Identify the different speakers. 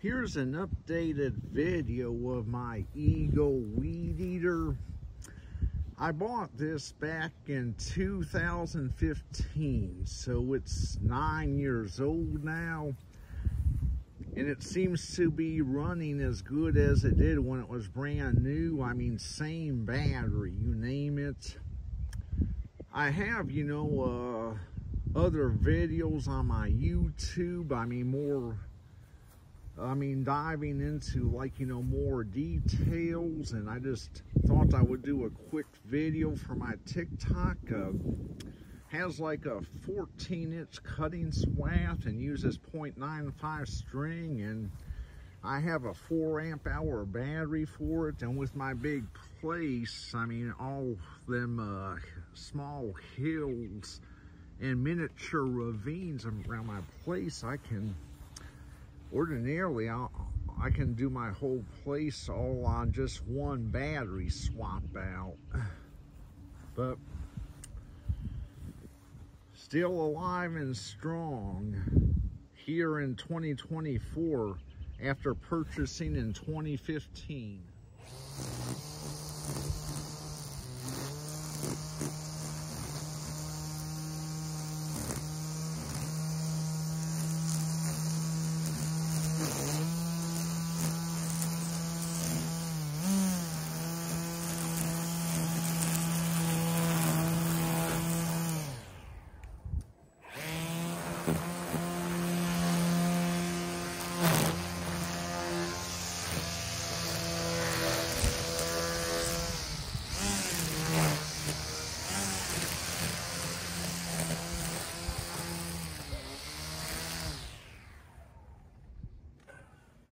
Speaker 1: Here's an updated video of my Ego Weed Eater. I bought this back in 2015, so it's nine years old now. And it seems to be running as good as it did when it was brand new. I mean, same battery, you name it. I have, you know, uh, other videos on my YouTube. I mean, more I mean, diving into like, you know, more details. And I just thought I would do a quick video for my TikTok. Uh, has like a 14 inch cutting swath and uses 0.95 string. And I have a 4 amp hour battery for it. And with my big place, I mean, all them uh, small hills and miniature ravines around my place, I can ordinarily I'll, I can do my whole place all on just one battery swap out. But still alive and strong here in 2024 after purchasing in 2015.